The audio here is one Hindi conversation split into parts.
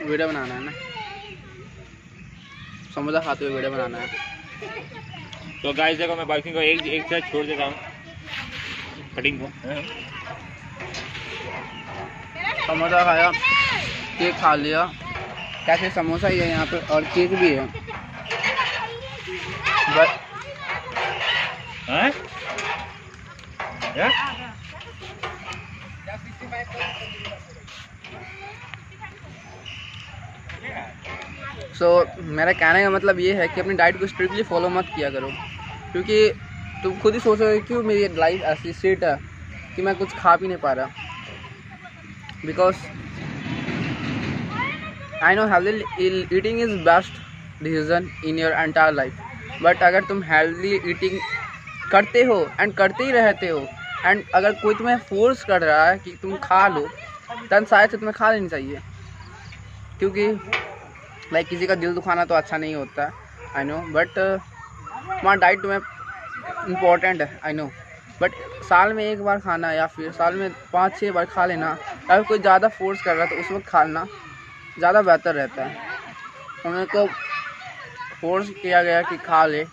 वीडियो बनाना है ना। समोसा खाते हुए वीडियो बनाना है। तो गाइस देखो मैं बॉक्सिंग को एक एक साथ छोड़ देता हूँ। कटिंग को। समोसा खाया केक खा लिया। कैसे समोसा ही है यहाँ पे और केक भी है। बस सो so, मेरा कहने का मतलब ये है कि अपनी डाइट को स्ट्रिक्टली फॉलो मत किया करो। क्योंकि तुम खुद ही सोच रहे हो क्यों मेरी लाइफ ऐसी स्ट्रेट है कि मैं कुछ खा भी नहीं पा रहा। Because I know healthy eating is best decision in your entire life but अगर तुम हेल्दी ईटिंग करते हो एंड करते ही रहते हो एंड अगर कोई तुम्हें फोर्स कर रहा है कि तुम खा लो तब शायद से तुम्हें खा लेनी चाहिए। क्योंकि लाइक किसी का दिल दुखाना तो अच्छा नहीं होता आई नो बट वहाँ डाइट में इम्पोर्टेंट है आई नो बट साल में एक बार खाना या फिर साल में पाँच छः बार खा लेना, अगर कोई ज़्यादा फोर्स कर रहा है तो उस वक्त खाना ज़्यादा बेहतर रहता है. हमें को फोर्स किया गया कि खा ले.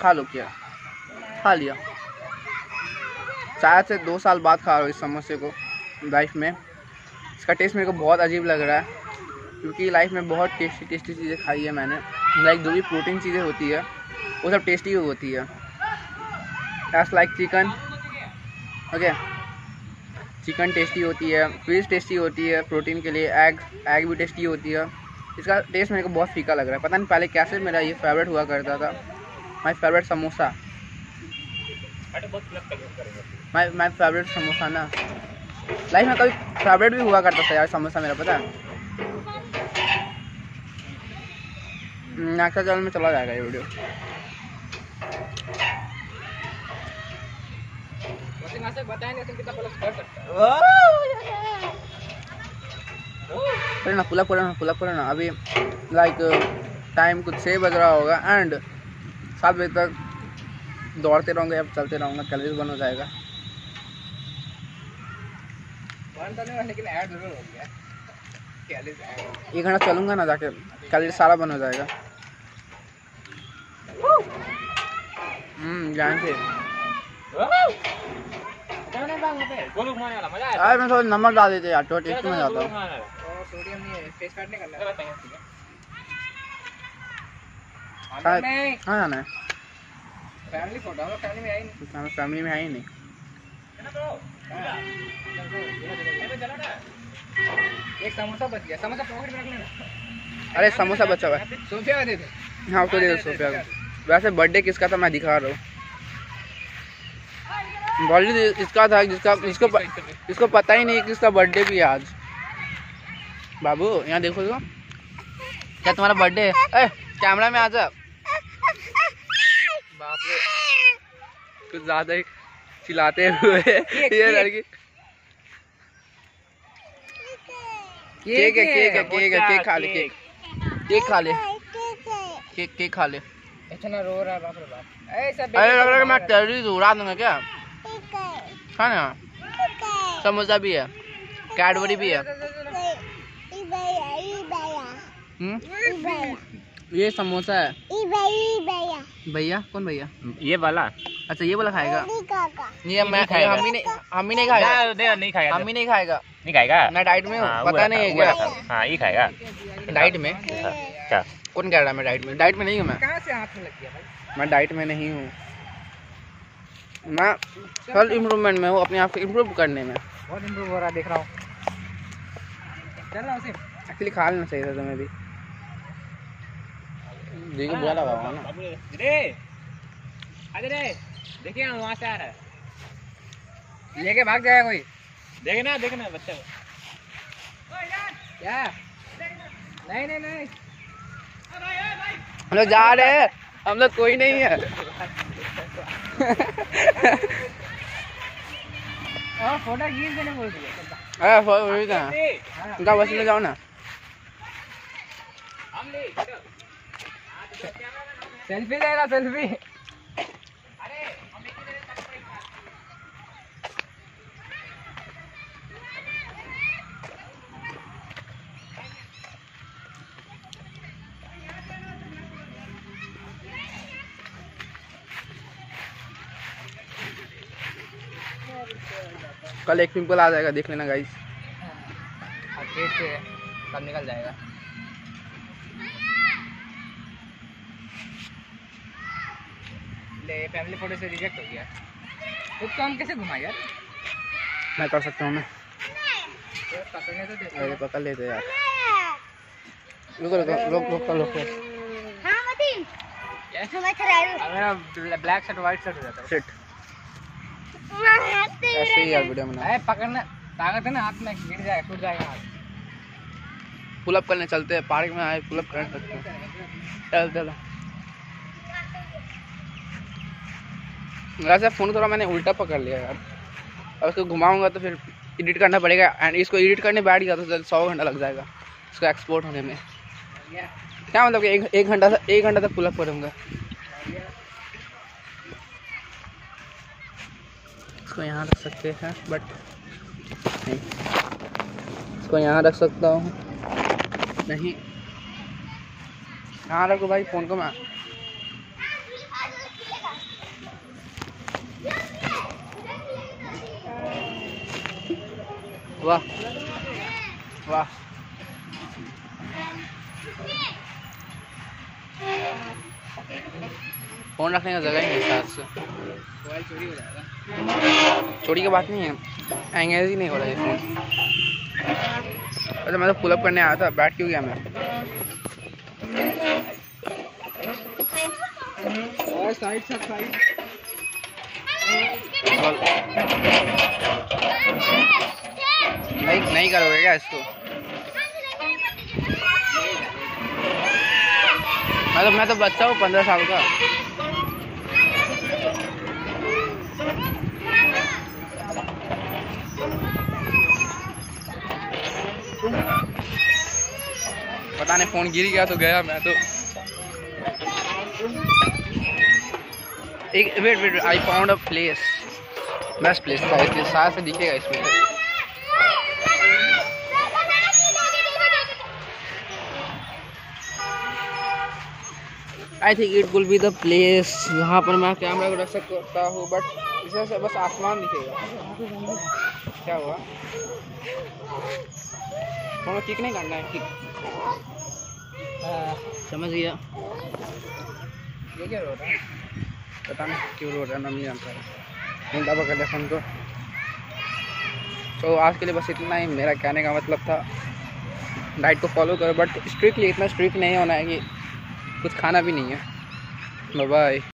खा लो क्या. खा लिया. शायद से दो साल बाद खा रहा हूँ इस समोसे को लाइफ में. इसका टेस्ट मेरे को बहुत अजीब लग रहा है. क्योंकि लाइफ में बहुत टेस्टी टेस्टी चीज़ें खाई है मैंने। लाइक जो भी प्रोटीन चीज़ें होती है, वो सब टेस्टी होती है। As like chicken okay chicken tasty होती है फ़िश टेस्टी होती है प्रोटीन के लिए एग एग भी टेस्टी होती है। इसका टेस्ट मेरे को बहुत फीका लग रहा है। पता नहीं पहले कैसे मेरा ये फेवरेट हुआ करता था। My favourite samosa. My my favourite samosa ना। लाइफ में कभी फेवरेट भी हुआ करता था यार समोसा मेरा, पता है? नेक्स्ट चैनल में चला जाएगा ये वीडियो ना पूरा पूरा ना पूरा पूरा ना। अभी लाइक टाइम कुछ छः बज रहा होगा एंड सात बजे तक दौड़ते रहूँगा अब चलते रहूँगा कैलोरीज बन हो जाएगा। लेकिन ऐड ज़रूर हो गया एक घंटा चलूँगा ना जाके कैलोरी सारा बन हो जाएगा। हम्म मज़ा यार मैं थोड़ा नमक डाल देते यार थोड़ा टेस्ट में जाता हूँ। सोडियम नहीं। है फेस हाँ जाना है फैमिली फ़ोटो हम फैमिली में आई नहीं। हमें फैमिली में है नहीं। एक समोसा बच गया। समोसा पॉकेट में रख लेना। अरे समोसा बचा हुआ है। सोफिया दे दे। हाँ उसको दे दो सौ रुपया का। वैसे बर्थडे किसका था मैं दिखा रहा हूँ। बर्थडे इसका था जिसका जिसको प- जिसको पता ही नहीं कि इसका बर्थडे भी है आज। बाबू यहाँ देखो तो। क्या तुम्हारा बर्थडे है? कैमरा में आ जा। बाप रे। कुछ ज़्यादा ही चिल्लाते हुए ये लड़की। केक है केक है केक है केक खा ले केक। केक खा ले। केक केक खा ले। इतना रो रहा है बाप रे बाप। ऐसा अरे लग रहा है मैं टेररिस्ट उड़ा दूँगा क्या? हाँ ना समोसा भी है। कैडबरी भी है। हम्म? ये समोसा है। भैया? कौन भैया? ये वाला। अच्छा ये वाला खाएगा। ये मैं नहीं खाएगा। हम ही नहीं हम ही नहीं खाएगा। नहीं खाएगा। हम ही नहीं खाएगा। नहीं खाएगा? मैं डाइट में हूँ। हाँ, पता नहीं है क्या? हाँ। ये खाएगा। डाइट में? हाँ, क्या? कौन कह रहा है मैं डाइट में? डाइट में नहीं हूँ मैं। कहाँ से हाथ में लग गया भाई? मैं डाइट में नहीं हूँ। मैं सेल्फ इम्प्रूवमेंट में हूँ अपने आप को इम्प्रूव करने में। बहुत इम्प्रूव हो रहा है देख रहा हूँ। चल रहा उसे। एक्चुअली खा लेना चाहिए था तुम्हें भी। जी को बुरा लगा होगा ना। रे अरे देखिए हम वहाँ से आ रहा है। लेके भाग जाएगा कोई। देखना देखना बच्चा। क्या? नहीं नहीं नहीं। हम लोग जा रहे हैं। हम लोग कोई नहीं है। आ, फ़ोटो खींच देने बोल दिया। उनका बस में जाओ ना। सेल्फी लेगा सेल्फी। कल एक पिंपल आ जाएगा देख लेना गाइस और पेट से सब निकल जाएगा। ले फैमिली फ़ोटो से रिजेक्ट हो गया। खुद को हम कैसे घुमा यार? मैं कर सकता हूँ मैं। तो पकड़ने तो देते अरे पकड़ लेते यार। रुको रुको रोक रोक कर रोक हाँ मतीन। हमें ब्लैक शर्ट व्हाइट शर्ट हो जाता शिट हाँ ऐसे ही यार वीडियो बना पकड़ना ताकत है ना हाथ में गिर जाएगा टूट जाएगा हाथ। पुलअप करने चलते हैं पार्क में आए पुलअप कर सकते हैं। चल चलो। वैसे फ़ोन थोड़ा मैंने उल्टा पकड़ लिया यार। अब इसको घुमाऊँगा तो फिर एडिट करना पड़ेगा एंड इसको एडिट करने बैठ गया तो सौ घंटा लग जाएगा इसको एक्सपोर्ट होने में। क्या मतलब कि एक घंटा एक घंटा तक पुलअप करूँगा? इसको यहाँ रख सकते हैं बट नहीं। इसको यहाँ रख सकता हूँ। नहीं। कहाँ रखो भाई, फ़ोन को मैं वाह। वाह। फ़ोन रखने का जगह ही नहीं साथ से चोरी की बात नहीं है। एंगेज ही नहीं हो रहा है फ़ोन। अच्छा मैं तो पुलअप करने आया था। बैठ क्यों गया मैं? साइड साइड नहीं करोगे क्या इसको? मैं तो मैं तो बच्चा हूँ, पंद्रह साल का। पता नहीं, फ़ोन गिर गया तो गया, मैं तो। एक wait wait I found a place best place था इसलिए साथ से दिखेगा इसमें। I think it will be the place जहाँ पर मैं कैमरा को रख सकता हूँ बट इसे से बस आसमान दिखेगा। क्या हुआ? फ़ोन किक नहीं करना है? किक समझ गया। ये क्या हो रहा है? पता नहीं क्यों रो रहा है मैं नहीं जानता। उल्टा पकड़ लिया फ़ोन को। तो आज के लिए बस इतना ही। मेरा कहने का मतलब था डाइट को फॉलो करो बट स्ट्रिक्टली इतना स्ट्रिक्ट नहीं होना है कि कुछ खाना भी नहीं है। बाय